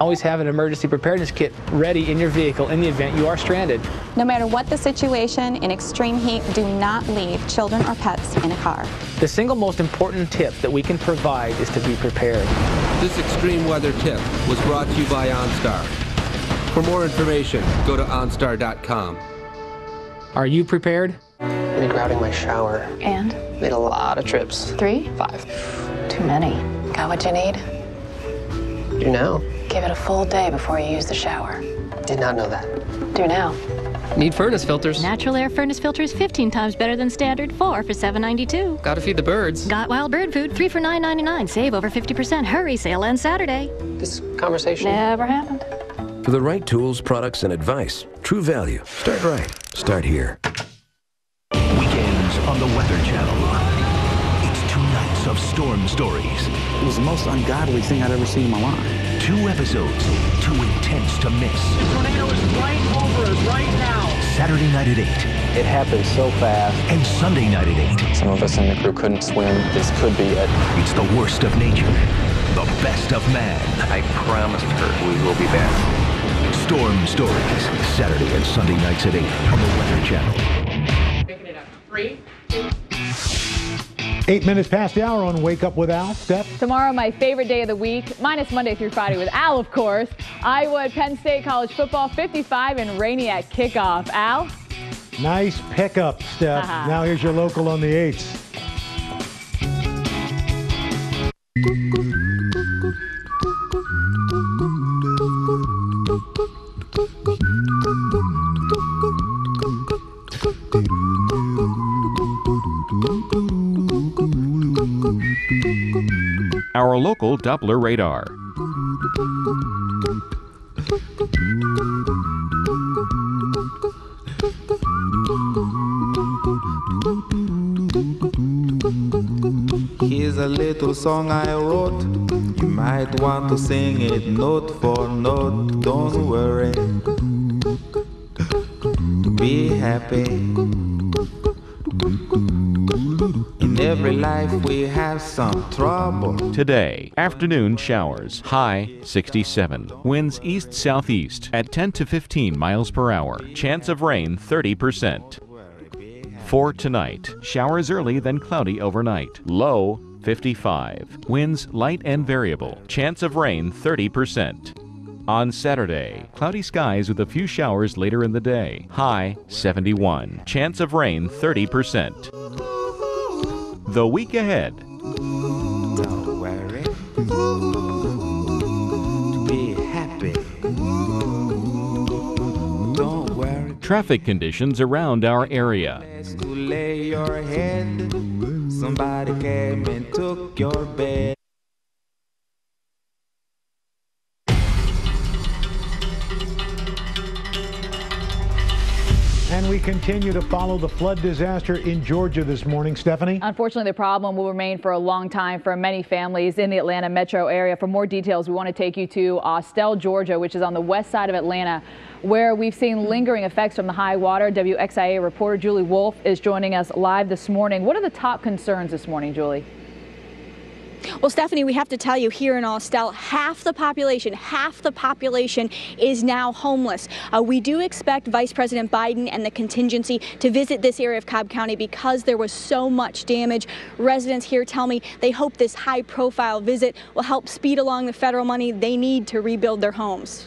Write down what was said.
Always have an emergency preparedness kit ready in your vehicle in the event you are stranded. No matter what the situation, in extreme heat, do not leave children or pets in a car. The single most important tip that we can provide is to be prepared. This extreme weather tip was brought to you by OnStar. For more information, go to OnStar.com. Are you prepared? I've been Regrouting my shower. And? Made a lot of trips. Three? Five. Too many. Got what you need? Do now. Give it a full day before you use the shower. Did not know that. Do now. Need furnace filters. Natural air furnace filters 15 times better than standard, 4 for 7.92. Gotta feed the birds. Got wild bird food, 3 for 9.99. Save over 50%. Hurry, sale ends Saturday. This conversation never happened. For the right tools, products, and advice, True Value. Start right. Start here. Weekends on the Weather Channel. It's two nights of storm stories. It was the most ungodly thing I'd ever seen in my life. Two episodes, too intense to miss. The tornado is right over us right now. Saturday night at 8. It happened so fast. And Sunday night at 8. Some of us in the crew couldn't swim. This could be it. It's the worst of nature, the best of man. I promised her we will be back. Storm Stories, Saturday and Sunday nights at 8 on the Weather Channel. Making it up. Three, two, Eight minutes past the hour on Wake Up with Al. Steph? Tomorrow, my favorite day of the week, minus Monday through Friday with Al, of course. Iowa at Penn State College football 55 and rainy at kickoff. Al? Nice pickup, Steph. Uh-huh. now here's your local on the eights. Our local Doppler radar. Here's a little song I wrote. You might want to sing it note for note. Don't worry. Be happy. In every life we have some trouble. Today, afternoon showers. High 67. Winds east southeast at 10 to 15 miles per hour. Chance of rain 30%. For tonight, showers early then cloudy overnight. Low 55. Winds light and variable. Chance of rain 30%. On Saturday, cloudy skies with a few showers later in the day. High 71. Chance of rain 30%. The week ahead. Don't worry. Be happy. Don't worry. Traffic conditions around our area. To lay your head. Somebody came and took your bed. And we continue to follow the flood disaster in Georgia this morning. Stephanie? Unfortunately, the problem will remain for a long time for many families in the Atlanta metro area. For more details, we want to take you to Austell, Georgia, which is on the west side of Atlanta, where we've seen lingering effects from the high water. WXIA reporter Julie Wolf is joining us live this morning. What are the top concerns this morning, Julie? Well, Stephanie, we have to tell you here in Austell, half the population, half the population is now homeless. Uh, we do expect Vice President Biden and the contingency to visit this area of Cobb County because there was so much damage. Residents here tell me they hope this high profile visit will help speed along the federal money they need to rebuild their homes.